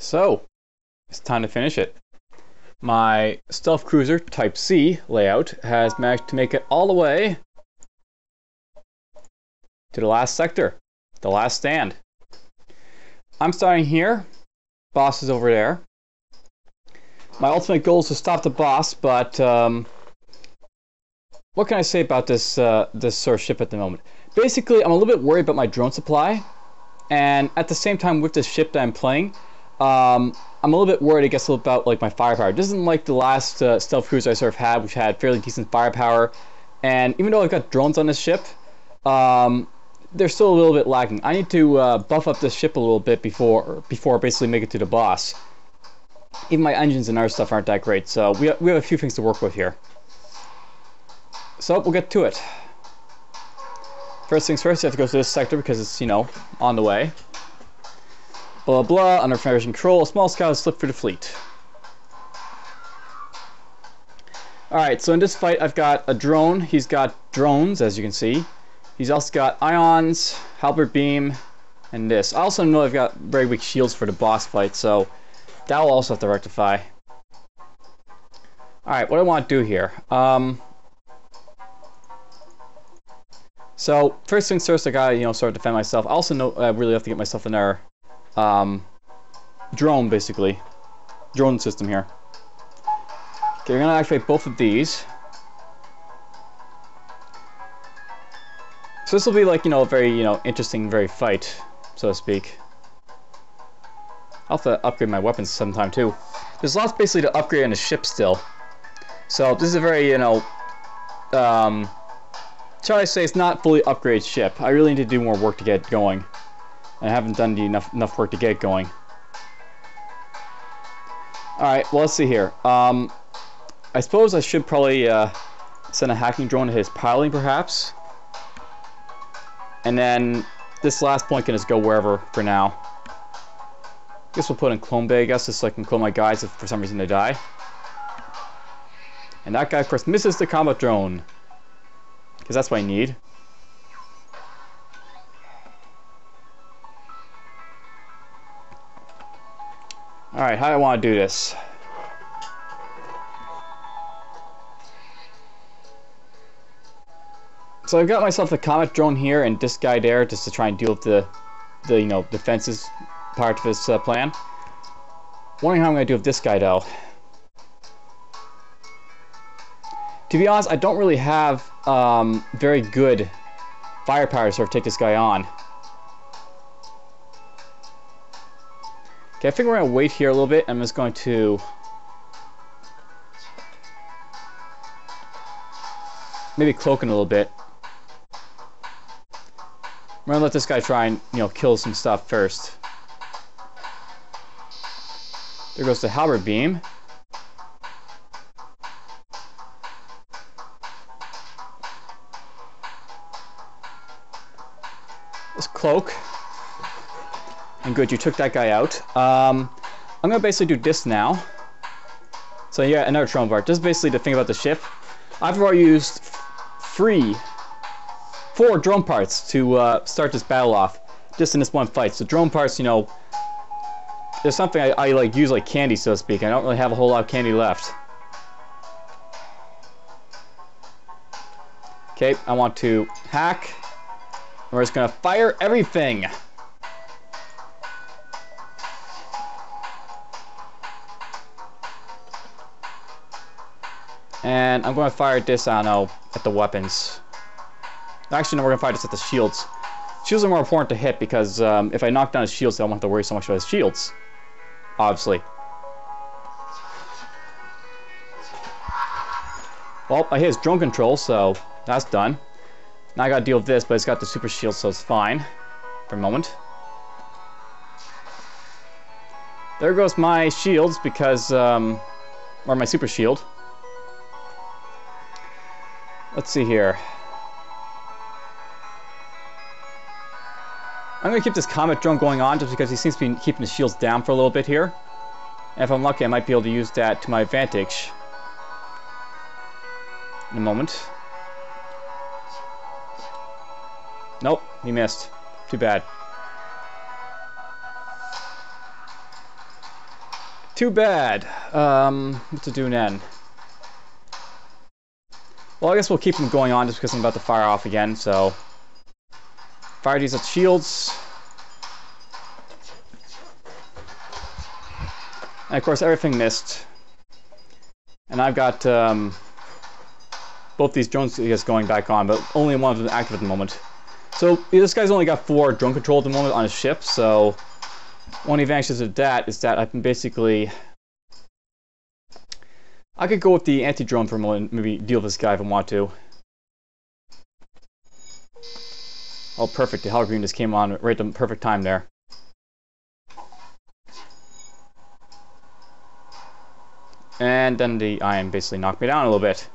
So, it's time to finish it. My Stealth Cruiser Type C layout has managed to make it all the way to the last sector, the last stand. I'm starting here, boss is over there. My ultimate goal is to stop the boss, but um, what can I say about this uh, this sort of ship at the moment? Basically, I'm a little bit worried about my drone supply, and at the same time with this ship that I'm playing, um, I'm a little bit worried, I guess, about like my firepower. This isn't like the last uh, stealth cruiser I sort of had, which had fairly decent firepower, and even though I've got drones on this ship, um, they're still a little bit lagging. I need to uh, buff up this ship a little bit before before basically make it to the boss. Even my engines and other stuff aren't that great, so we, we have a few things to work with here. So we'll get to it. First things first, you have to go to this sector because it's, you know, on the way. Blah blah, under Federation control, a small scout has slipped through the fleet. Alright, so in this fight I've got a drone, he's got drones, as you can see. He's also got ions, halberd beam, and this. I also know I've got very weak shields for the boss fight, so that will also have to rectify. Alright, what I want to do here. Um, so, first things first, I gotta, you know, sort of defend myself. I also know I really have to get myself another um, drone, basically. Drone system here. Okay, we're gonna activate both of these. So this will be like, you know, a very, you know, interesting, very fight, so to speak. I'll have to upgrade my weapons sometime too. There's lots basically to upgrade on the ship still. So this is a very, you know, um, shall I say it's not fully upgraded ship. I really need to do more work to get going. I haven't done enough enough work to get going. Alright, well let's see here. Um, I suppose I should probably uh, send a hacking drone to his piling, perhaps. And then this last point can just go wherever for now. Guess we'll put in clone bay, I guess, just so I can clone my guys if for some reason they die. And that guy, of course, misses the combat drone. Because that's what I need. Alright, how do I want to do this? So I've got myself a combat drone here and this guy there just to try and deal with the, the you know, defenses part of his uh, plan. Wondering how I'm going to do with this guy though. To be honest, I don't really have um, very good firepower to sort of take this guy on. Okay, I think we're going to wait here a little bit. I'm just going to... Maybe cloak in a little bit. I'm gonna let this guy try and, you know, kill some stuff first. There goes the halberd beam. This cloak. And good, you took that guy out. Um, I'm gonna basically do this now. So yeah, another drone part. This is basically the thing about the ship. I've already used three, four drone parts to uh, start this battle off, just in this one fight. So drone parts, you know, there's something I, I like use like candy, so to speak. I don't really have a whole lot of candy left. Okay, I want to hack. We're just gonna fire everything. And I'm going to fire this, I know, at the weapons. Actually, no, we're going to fire this at the shields. Shields are more important to hit because um, if I knock down his shields, I don't have to worry so much about his shields. Obviously. Well, I hit his drone control, so that's done. Now I gotta deal with this, but it's got the super shield, so it's fine. For a moment. There goes my shields because, um, or my super shield. Let's see here. I'm going to keep this Combat drone going on just because he seems to be keeping his shields down for a little bit here. And if I'm lucky, I might be able to use that to my advantage. In a moment. Nope, he missed. Too bad. Too bad. Um, what to do then? Well, I guess we'll keep them going on just because I'm about to fire off again, so... Fire these at shields. And of course, everything missed. And I've got um, both these drones going back on, but only one of them active at the moment. So this guy's only got four drone control at the moment on his ship, so one advantages of that is that I can basically... I could go with the anti-drone for a moment maybe deal with this guy if I want to. Oh, perfect. The Hellgreen just came on right at the perfect time there. And then the ion basically knocked me down a little bit.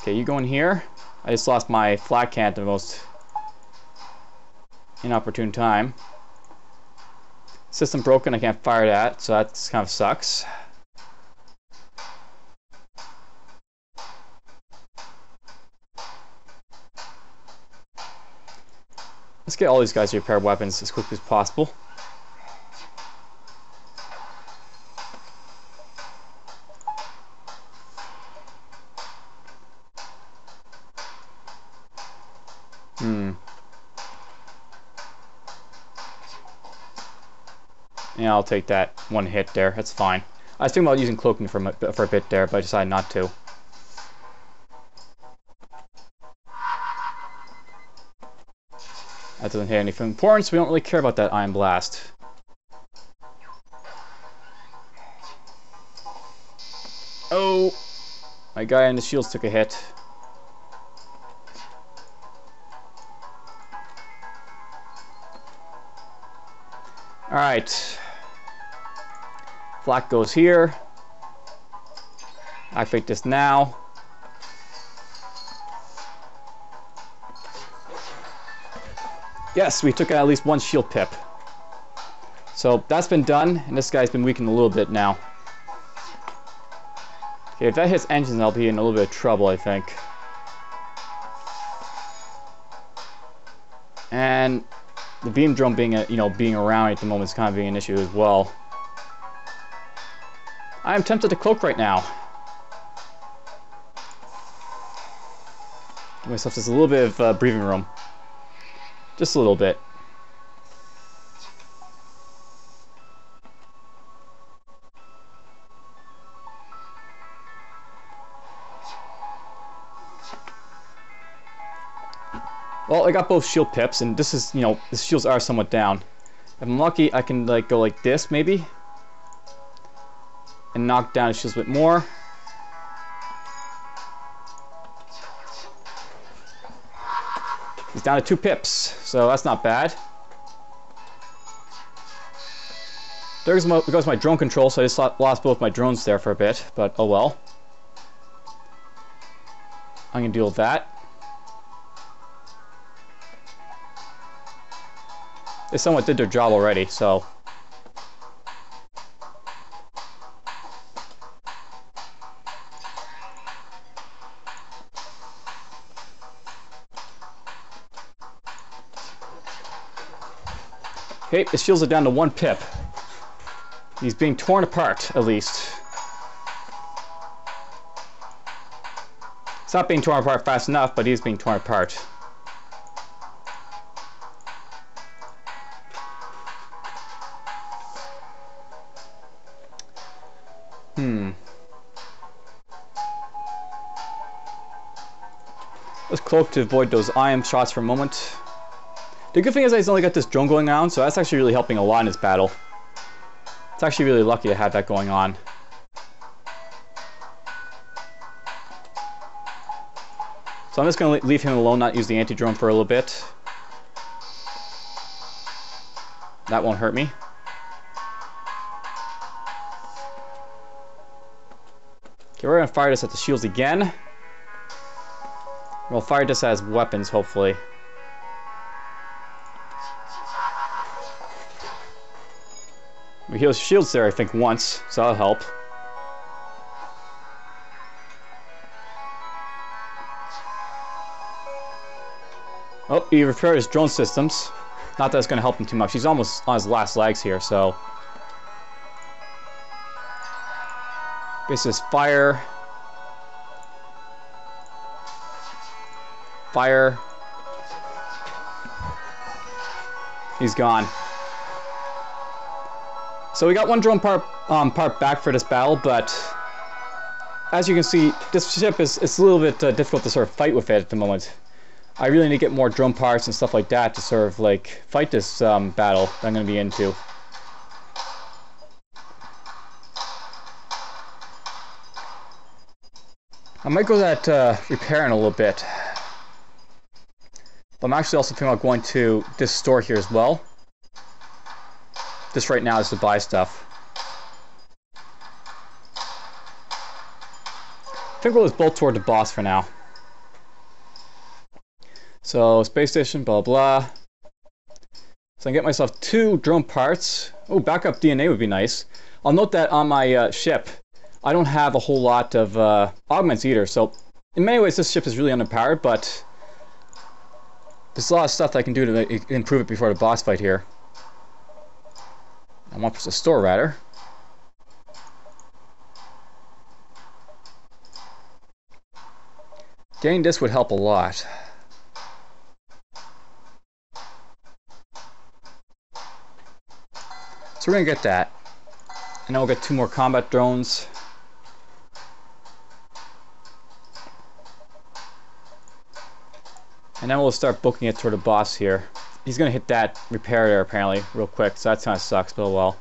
Okay, you go in here. I just lost my flat can at the most inopportune time. System broken, I can't fire that, so that kind of sucks. Let's get all these guys repaired weapons as quickly as possible. Hmm. Yeah, I'll take that one hit there. That's fine. I was thinking about using cloaking for, for a bit there, but I decided not to. That doesn't hit anything important, so we don't really care about that Ion Blast. Oh! My guy in the shields took a hit. Alright. Flak goes here. I Activate this now. Yes, we took at least one shield pip. So that's been done, and this guy's been weakened a little bit now. Okay, if that hits engines, I'll be in a little bit of trouble, I think. And the beam drone being, a, you know, being around at the moment is kind of being an issue as well. I am tempted to cloak right now. Give myself just a little bit of uh, breathing room. Just a little bit. Well, I got both shield pips, and this is, you know, the shields are somewhat down. If I'm lucky, I can, like, go like this, maybe. And knock down his shields a bit more. He's down to two pips, so that's not bad. There goes my, goes my drone control, so I just lost both my drones there for a bit, but oh well. I'm gonna deal with that. They somewhat did their job already, so... Okay, the shields are down to one pip. He's being torn apart, at least. It's not being torn apart fast enough, but he's being torn apart. Hmm. Let's cloak to avoid those ion shots for a moment. The good thing is he's only got this drone going on, so that's actually really helping a lot in this battle. It's actually really lucky to have that going on. So I'm just going to leave him alone, not use the anti-drone for a little bit. That won't hurt me. Okay, we're going to fire this at the shields again. We'll fire this as weapons, hopefully. We heal shields there, I think, once, so that'll help. Oh, he repaired his drone systems. Not that it's going to help him too much. He's almost on his last legs here, so... This is fire. Fire. He's gone. So we got one drone part um, part back for this battle, but as you can see, this ship is it's a little bit uh, difficult to sort of fight with it at the moment. I really need to get more drone parts and stuff like that to sort of like fight this um, battle that I'm going to be into. I might go that uh, repair in a little bit. But I'm actually also thinking about going to this store here as well. This right now is to buy stuff. I think we'll just bolt toward the boss for now. So, space station, blah blah. So I get myself two drone parts. Oh, backup DNA would be nice. I'll note that on my uh, ship, I don't have a whole lot of uh, augments either. So in many ways, this ship is really underpowered, but there's a lot of stuff that I can do to improve it before the boss fight here. I want to store rather. Getting this would help a lot. So we're gonna get that. And then we'll get two more combat drones. And then we'll start booking it toward the boss here. He's gonna hit that repair there apparently real quick, so that kinda sucks, but oh well.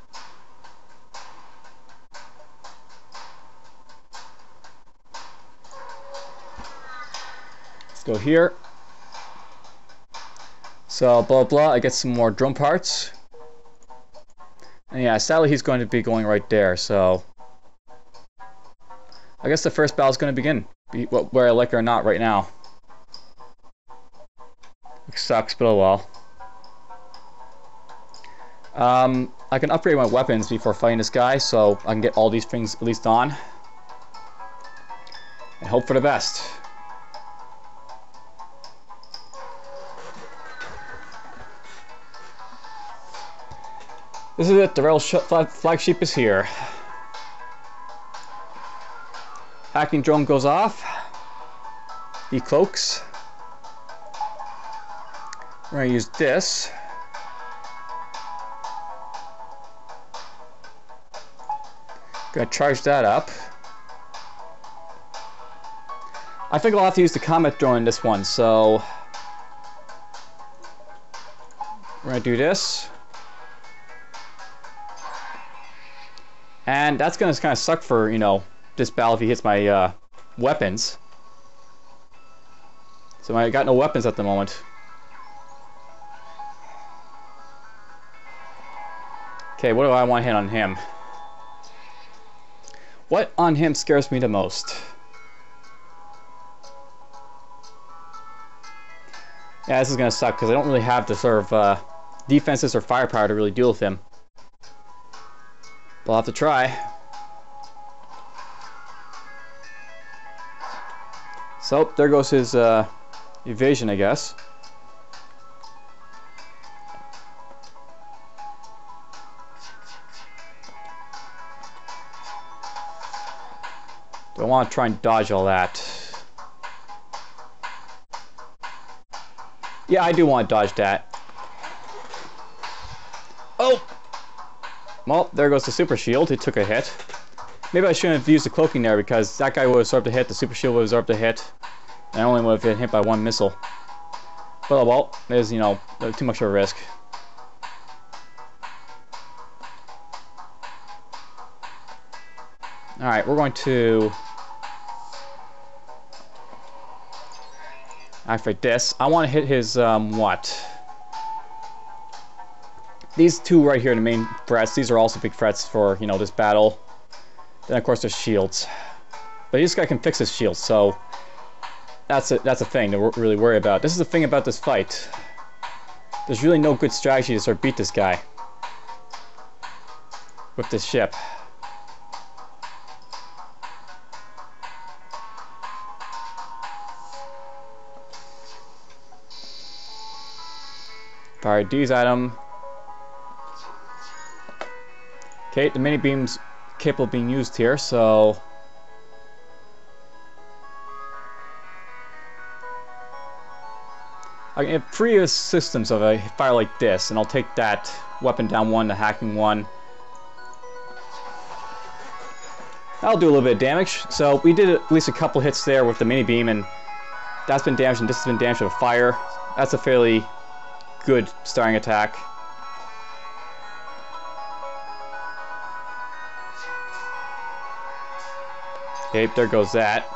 Let's go here. So blah blah, I get some more drone parts. And yeah, sadly he's going to be going right there, so... I guess the first battle is going to begin, Be, where I like it or not right now. It sucks, but oh well. Um, I can upgrade my weapons before fighting this guy, so I can get all these things at least on. And hope for the best. This is it, the Rebel flagship is here. Hacking drone goes off. He cloaks. We're to use this. Gonna charge that up. I think I'll have to use the Combat in this one, so... We're gonna do this. And that's to kind of suck for, you know, this battle if he hits my uh, weapons. So I got no weapons at the moment. Okay, what do I want to hit on him? What on him scares me the most? Yeah, this is going to suck because I don't really have the sort of uh, defenses or firepower to really deal with him. We'll have to try. So, there goes his uh, evasion, I guess. Want to try and dodge all that. Yeah, I do want to dodge that. Oh! Well, there goes the super shield. It took a hit. Maybe I shouldn't have used the cloaking there because that guy would have absorbed a hit, the super shield would have absorbed a hit, and I only would have been hit by one missile. But oh well, there's, you know, too much of a risk. Alright, we're going to... Activate this. I want to hit his, um, what? These two right here, the main threats, these are also big threats for, you know, this battle. Then, of course, there's shields. But this guy can fix his shields, so that's a, that's a thing to really worry about. This is the thing about this fight. There's really no good strategy to sort of beat this guy with this ship. Fire D's item. Okay, the mini beam's capable of being used here, so I can have three systems of a fire like this, and I'll take that weapon down one, the hacking one. That'll do a little bit of damage. So we did at least a couple hits there with the mini beam, and that's been damaged, and this has been damaged with fire. That's a fairly good starting attack. Okay, there goes that.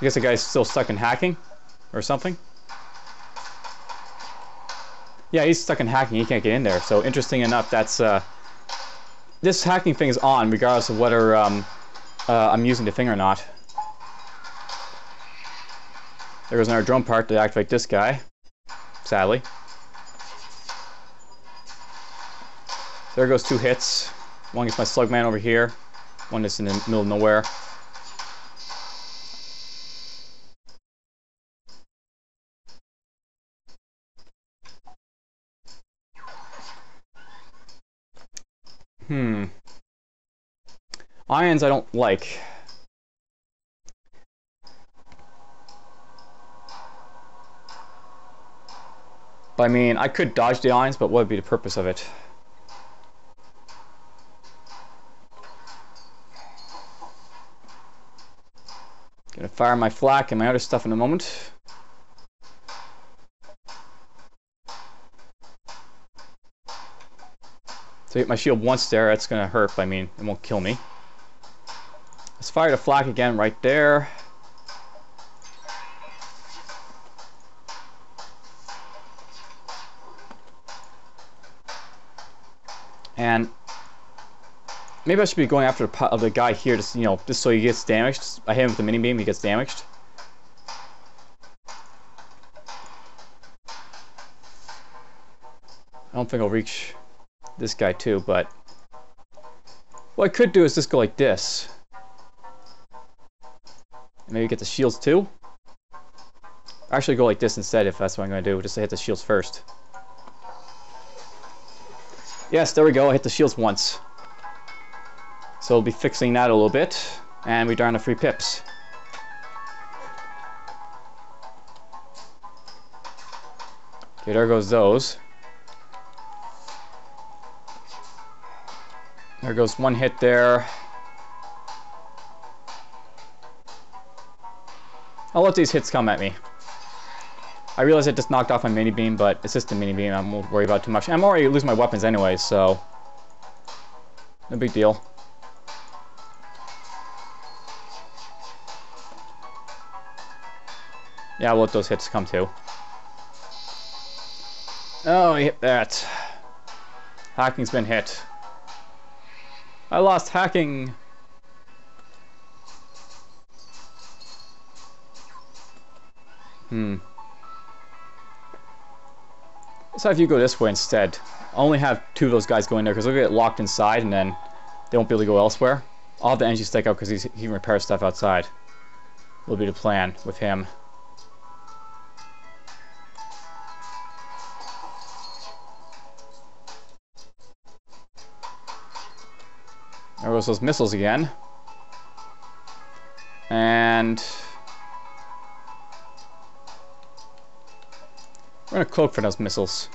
I guess the guy's still stuck in hacking or something. Yeah, he's stuck in hacking. He can't get in there. So interesting enough, that's uh, this hacking thing is on regardless of whether um, uh, I'm using the thing or not. There goes another drone part to activate this guy. Sadly. There goes two hits. One gets my slugman over here. One is in the middle of nowhere. Hmm. Ions I don't like. But I mean, I could dodge the ions, but what would be the purpose of it? Gonna fire my flak and my other stuff in a moment. So hit my shield once there, that's to hurt, I mean, it won't kill me. Let's fire the flak again right there. And maybe I should be going after the, the guy here, just you know, just so he gets damaged. I hit him with the mini beam, he gets damaged. I don't think I'll reach this guy too, but what I could do is just go like this. Maybe get the shields too. Actually go like this instead if that's what I'm going to do, just hit the shields first. Yes, there we go, I hit the shields once. So we'll be fixing that a little bit, and we darn the free pips. Okay, there goes those. There goes one hit there. I'll let these hits come at me. I realize it just knocked off my mini beam, but it's just a mini beam. I won't worry about too much. I'm already losing my weapons anyway, so no big deal. Yeah, I'll let those hits come too. Oh, he hit that. Hacking's been hit. I lost hacking. Hmm. So if you go this way instead, I'll only have two of those guys going there because they'll get locked inside and then they won't be able to go elsewhere. I'll have the energy stick out because he can repair stuff outside. Will be the plan with him. There goes those missiles again. And... We're gonna cloak for those missiles.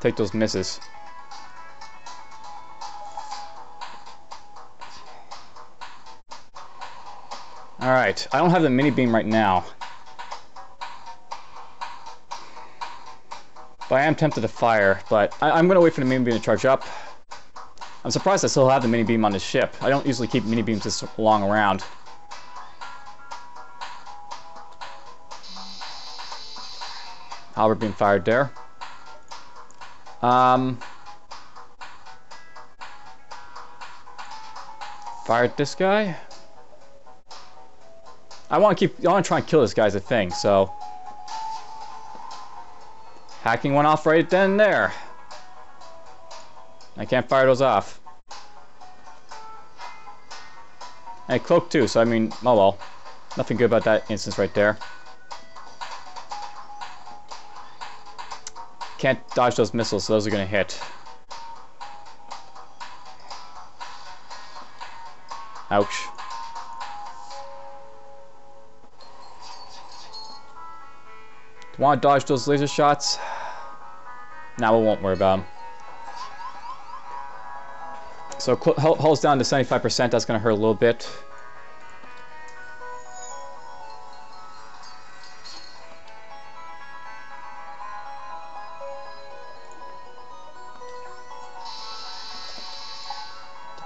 Take those misses. Alright, I don't have the mini beam right now. But I am tempted to fire, but I am to wait for the mini beam to charge up. I'm surprised I still have the mini beam on this ship. I don't usually keep mini beams this long around. Halberd being fired there. Um, fired this guy. I want to keep. I want to try and kill this guy as a thing. So Hacking one off right then and there. I can't fire those off. And cloak too, so I mean, oh well. Nothing good about that instance right there. Can't dodge those missiles, so those are gonna hit. Ouch. Do Want to dodge those laser shots? Now we won't worry about them. So hull's down to 75%, that's to hurt a little bit.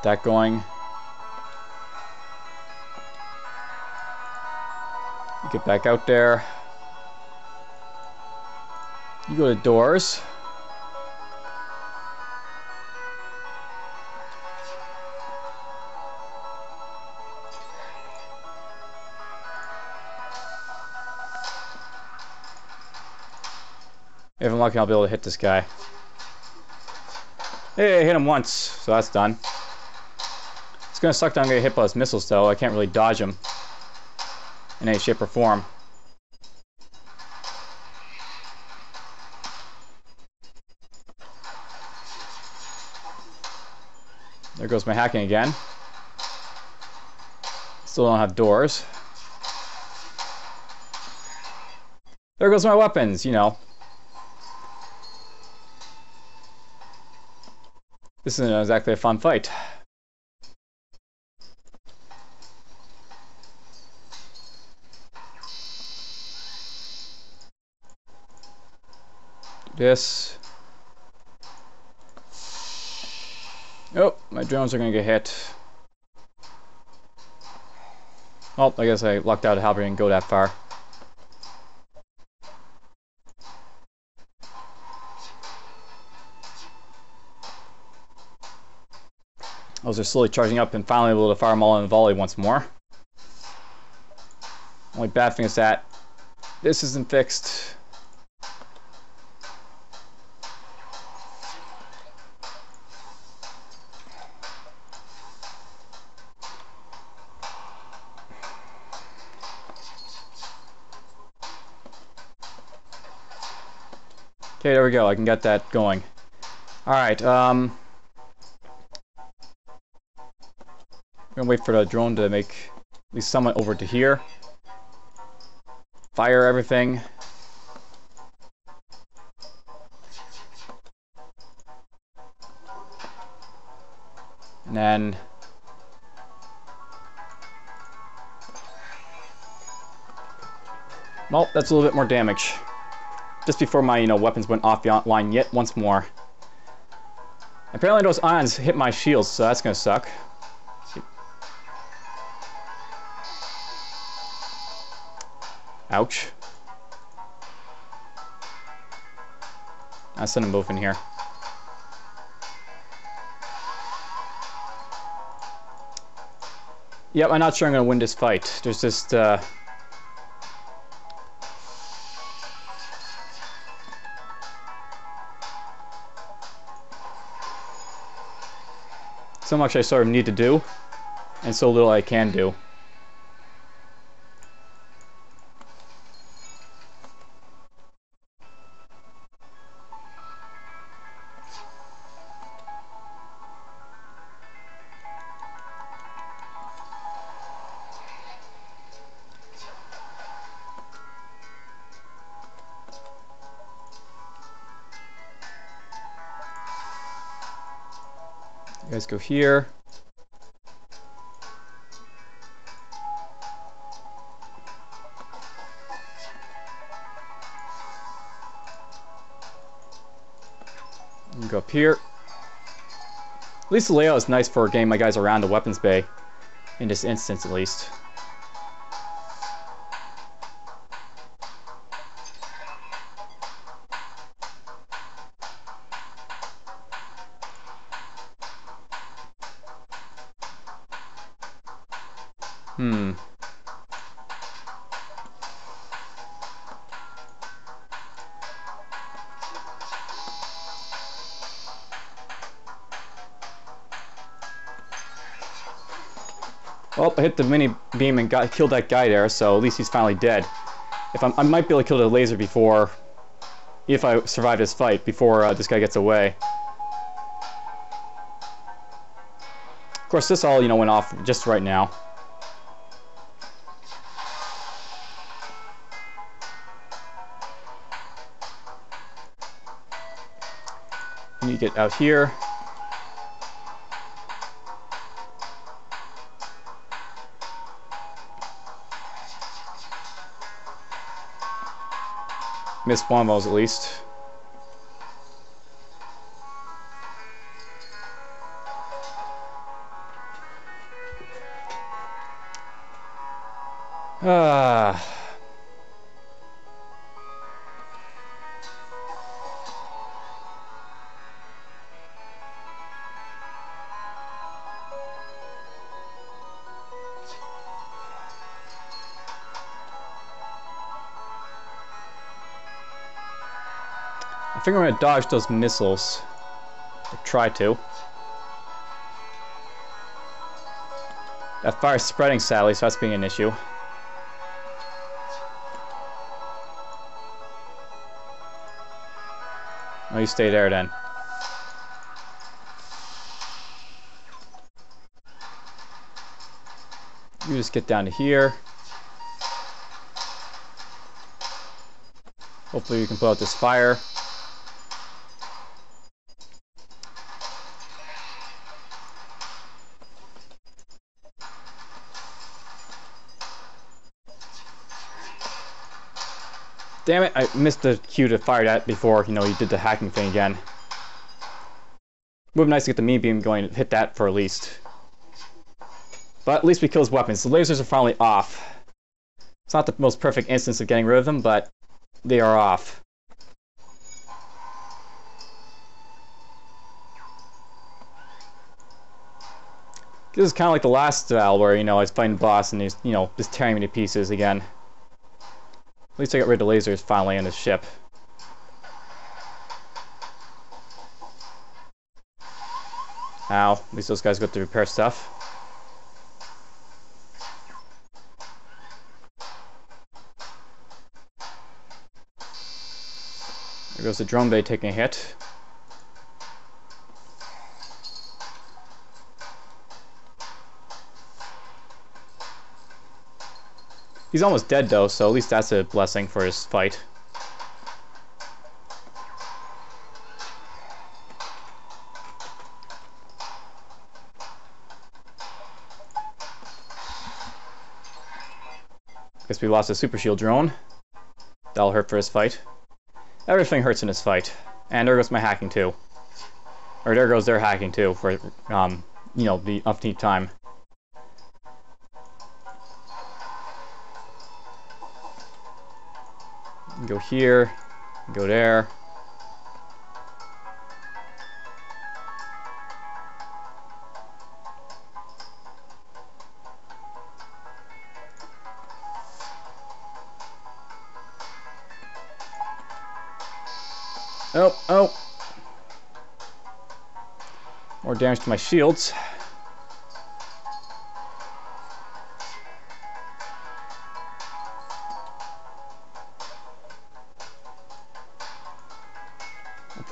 That going. Get back out there. You go to doors. If I'm lucky, I'll be able to hit this guy. Hey, I hit him once, so that's done. It's gonna suck that I'm gonna get hit by those missiles, though. I can't really dodge them in any shape or form. There goes my hacking again. Still don't have doors. There goes my weapons, you know. This isn't exactly a fun fight. This. Oh, my drones are gonna get hit. Oh, I guess I lucked out of helping go that far. Those are slowly charging up and finally able to fire them all in the volley once more. Only bad thing is that this isn't fixed. Okay, there we go. I can get that going. Alright, um... I'm gonna wait for the drone to make at least someone over to here. Fire everything. And then Well, that's a little bit more damage. Just before my, you know, weapons went offline yet once more. Apparently those ions hit my shields, so that's gonna suck. Ouch. I'll send them both in here. Yep, I'm not sure I'm to win this fight. There's just, uh... So much I sort of need to do, and so little I can do. Go here. go up here. At least the layout is nice for a game my guys around the weapons bay. In this instance, at least. Hmm. Well, I hit the mini beam and got killed that guy there, so at least he's finally dead. If I'm, i might be able to kill the laser before, if I survive this fight, before uh, this guy gets away. Of course, this all, you know, went off just right now. To get out here. Of those at least. Ah. Think I'm gonna dodge those missiles. Or try to. That fire's spreading sadly, so that's being an issue. Oh, you stay there then. You just get down to here. Hopefully you can put out this fire. Damn it, I missed the cue to fire that before, you know, you did the hacking thing again. Would be nice to get the me beam going and hit that for at least. But at least we kill his weapons. The lasers are finally off. It's not the most perfect instance of getting rid of them, but they are off. This is kind of like the last battle where, you know, I was fighting the boss and he's, you know, just tearing me to pieces again. At least I got rid of lasers finally on his ship. Ow, at least those guys got to repair stuff. There goes the drone bay taking a hit. He's almost dead though, so at least that's a blessing for his fight. Guess we lost a super shield drone. That'll hurt for his fight. Everything hurts in his fight. And there goes my hacking too. Or there goes their hacking too for, um, you know, the umpteenth time. Go here, go there. Oh, oh. More damage to my shields.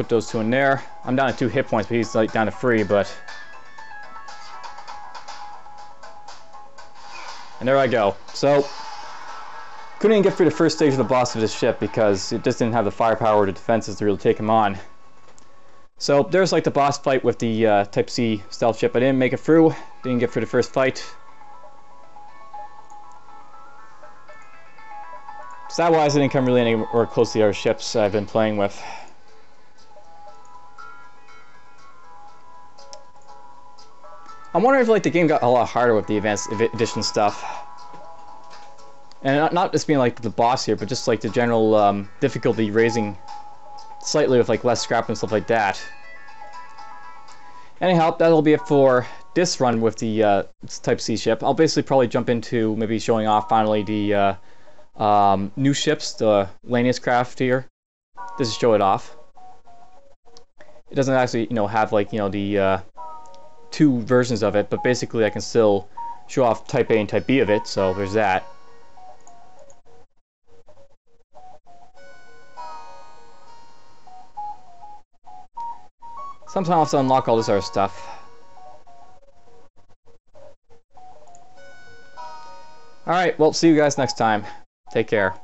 Put those two in there. I'm down to two hit points, but he's like down to three, but... And there I go. So, couldn't even get through the first stage of the boss of this ship because it just didn't have the firepower or the defenses to really take him on. So there's like the boss fight with the uh, Type C stealth ship. I didn't make it through, didn't get through the first fight. Stat-wise, I didn't come really anywhere close to the other ships I've been playing with. I'm wondering if like the game got a lot harder with the advanced edition stuff. And not, not just being like the boss here, but just like the general um, difficulty raising slightly with like less scrap and stuff like that. Anyhow, that'll be it for this run with the uh, Type C ship. I'll basically probably jump into maybe showing off finally the uh, um, new ships, the Lanius craft here. Just to show it off. It doesn't actually, you know, have like, you know, the uh, two versions of it, but basically I can still show off type A and type B of it, so there's that. Sometimes I'll have to unlock all this other stuff. Alright, well, see you guys next time. Take care.